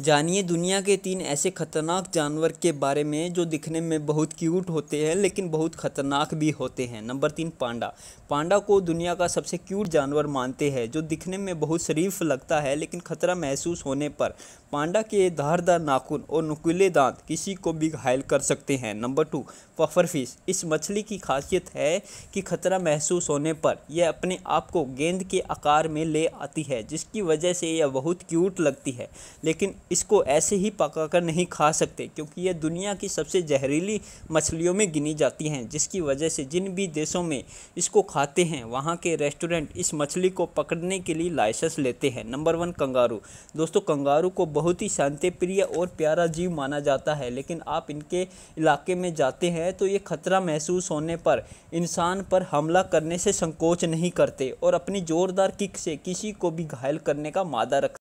जानिए दुनिया के तीन ऐसे खतरनाक जानवर के बारे में जो दिखने में बहुत क्यूट होते हैं, लेकिन बहुत खतरनाक भी होते हैं। नंबर तीन, पांडा। पांडा को दुनिया का सबसे क्यूट जानवर मानते हैं, जो दिखने में बहुत शरीफ लगता है, लेकिन खतरा महसूस होने पर पांडा के धारदार नाखून और नुकीले दांत किसी को भी घायल कर सकते हैं। नंबर टू पफर फ़िश इस मछली की खासियत है कि खतरा महसूस होने पर यह अपने आप को गेंद के आकार में ले आती है, जिसकी वजह से यह बहुत क्यूट लगती है। लेकिन इसको ऐसे ही पकाकर नहीं खा सकते, क्योंकि यह दुनिया की सबसे जहरीली मछलियों में गिनी जाती हैं, जिसकी वजह से जिन भी देशों में इसको खाते हैं, वहाँ के रेस्टोरेंट इस मछली को पकड़ने के लिए लाइसेंस लेते हैं। Number one, kangaroo. दोस्तों, कंगारू को बहुत ही शांति प्रिय और प्यारा जीव माना जाता है, लेकिन आप इनके इलाके में जाते हैं तो ये खतरा महसूस होने पर इंसान पर हमला करने से संकोच नहीं करते और अपनी ज़ोरदार किक से किसी को भी घायल करने का मादा रख